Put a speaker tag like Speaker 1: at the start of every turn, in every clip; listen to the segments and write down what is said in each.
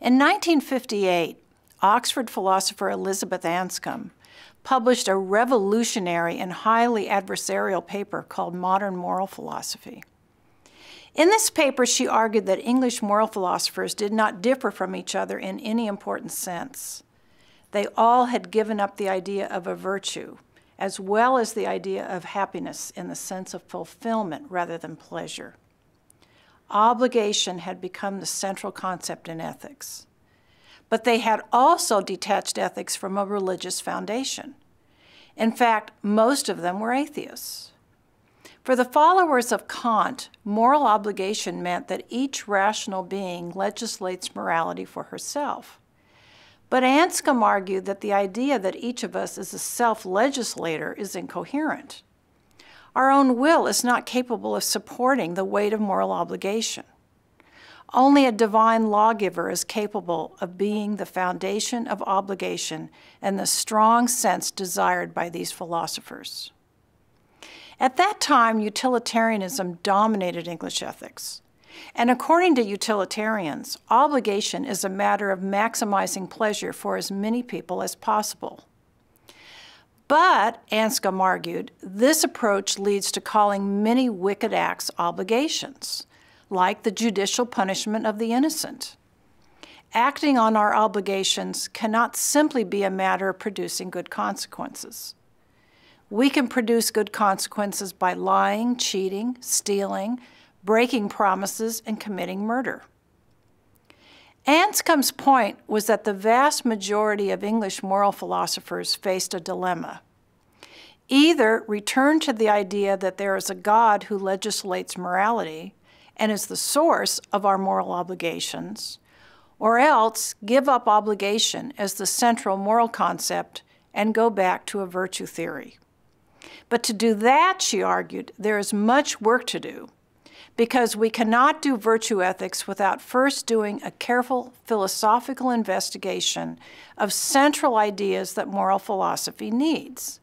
Speaker 1: In 1958, Oxford philosopher Elizabeth Anscombe published a revolutionary and highly adversarial paper called Modern Moral Philosophy. In this paper, she argued that English moral philosophers did not differ from each other in any important sense. They all had given up the idea of a virtue, as well as the idea of happiness in the sense of fulfillment rather than pleasure. Obligation had become the central concept in ethics. But they had also detached ethics from a religious foundation. In fact, most of them were atheists. For the followers of Kant, moral obligation meant that each rational being legislates morality for herself. But Anscombe argued that the idea that each of us is a self legislator is incoherent. Our own will is not capable of supporting the weight of moral obligation. Only a divine lawgiver is capable of being the foundation of obligation and the strong sense desired by these philosophers. At that time, utilitarianism dominated English ethics. And according to utilitarians, obligation is a matter of maximizing pleasure for as many people as possible. But, Anscombe argued, this approach leads to calling many wicked acts obligations, like the judicial punishment of the innocent. Acting on our obligations cannot simply be a matter of producing good consequences. We can produce good consequences by lying, cheating, stealing, breaking promises, and committing murder. Anscombe's point was that the vast majority of English moral philosophers faced a dilemma. Either return to the idea that there is a God who legislates morality and is the source of our moral obligations, or else give up obligation as the central moral concept and go back to a virtue theory. But to do that, she argued, there is much work to do because we cannot do virtue ethics without first doing a careful philosophical investigation of central ideas that moral philosophy needs,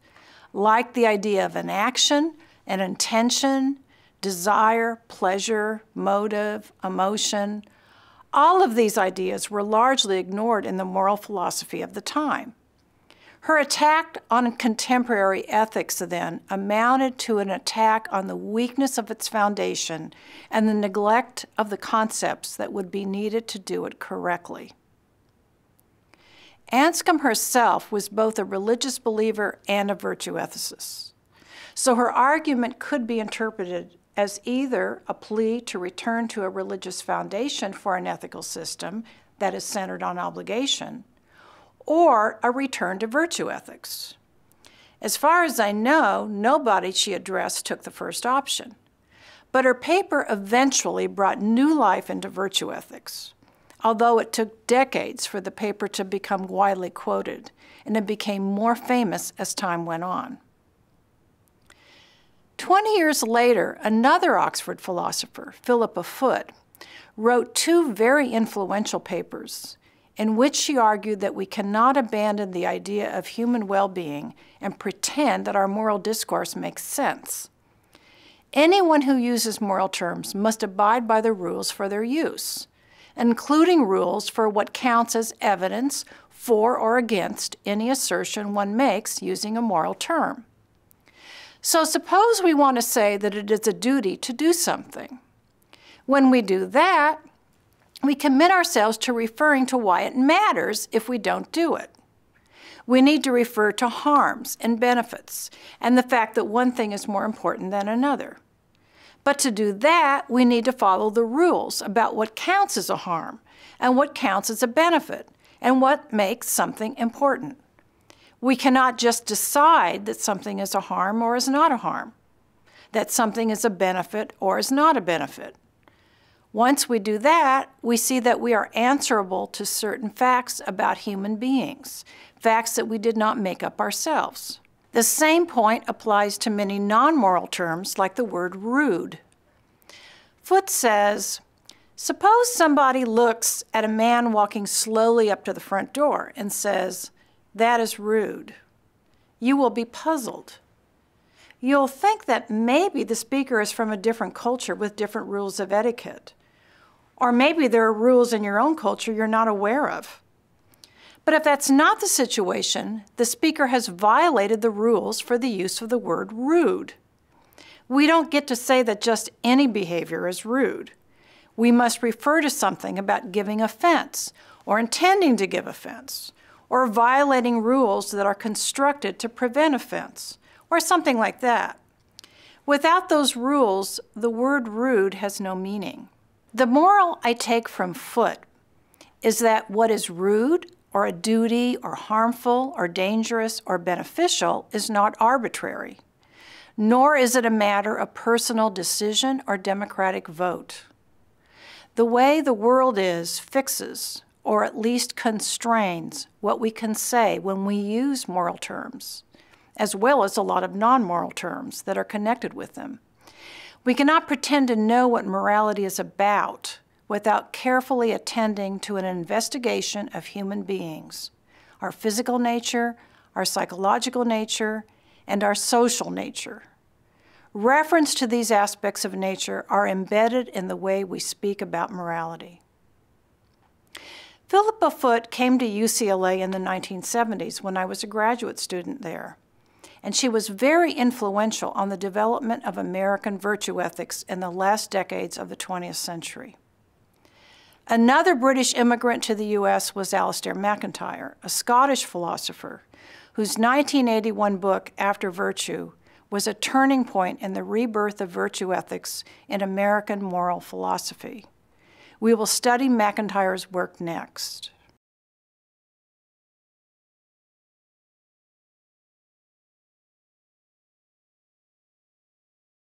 Speaker 1: like the idea of an action, an intention, desire, pleasure, motive, emotion. All of these ideas were largely ignored in the moral philosophy of the time. Her attack on contemporary ethics then amounted to an attack on the weakness of its foundation and the neglect of the concepts that would be needed to do it correctly. Anscombe herself was both a religious believer and a virtue ethicist. So her argument could be interpreted as either a plea to return to a religious foundation for an ethical system that is centered on obligation, or a return to virtue ethics. As far as I know, nobody she addressed took the first option. But her paper eventually brought new life into virtue ethics, although it took decades for the paper to become widely quoted, and it became more famous as time went on. Twenty years later, another Oxford philosopher, Philippa Foot, wrote two very influential papers in which she argued that we cannot abandon the idea of human well being and pretend that our moral discourse makes sense. Anyone who uses moral terms must abide by the rules for their use, including rules for what counts as evidence for or against any assertion one makes using a moral term. So suppose we want to say that it is a duty to do something. When we do that, we commit ourselves to referring to why it matters if we don't do it. We need to refer to harms and benefits and the fact that one thing is more important than another. But to do that, we need to follow the rules about what counts as a harm and what counts as a benefit and what makes something important. We cannot just decide that something is a harm or is not a harm, that something is a benefit or is not a benefit. Once we do that, we see that we are answerable to certain facts about human beings, facts that we did not make up ourselves. The same point applies to many non moral terms like the word rude. Foot says, Suppose somebody looks at a man walking slowly up to the front door and says, that is rude. You will be puzzled. You'll think that maybe the speaker is from a different culture with different rules of etiquette. Or maybe there are rules in your own culture you're not aware of. But if that's not the situation, the speaker has violated the rules for the use of the word rude. We don't get to say that just any behavior is rude. We must refer to something about giving offense, or intending to give offense, or violating rules that are constructed to prevent offense, or something like that. Without those rules, the word rude has no meaning. The moral I take from Foot is that what is rude or a duty or harmful or dangerous or beneficial is not arbitrary, nor is it a matter of personal decision or democratic vote. The way the world is fixes, or at least constrains, what we can say when we use moral terms, as well as a lot of non moral terms that are connected with them. We cannot pretend to know what morality is about without carefully attending to an investigation of human beings, our physical nature, our psychological nature, and our social nature. Reference to these aspects of nature are embedded in the way we speak about morality. Philippa Foot came to UCLA in the 1970s when I was a graduate student there, and she was very influential on the development of American virtue ethics in the last decades of the 20th century. Another British immigrant to the U.S. was Alasdair MacIntyre, a Scottish philosopher whose 1981 book, After Virtue, was a turning point in the rebirth of virtue ethics in American moral philosophy. We will study MacIntyre's work next.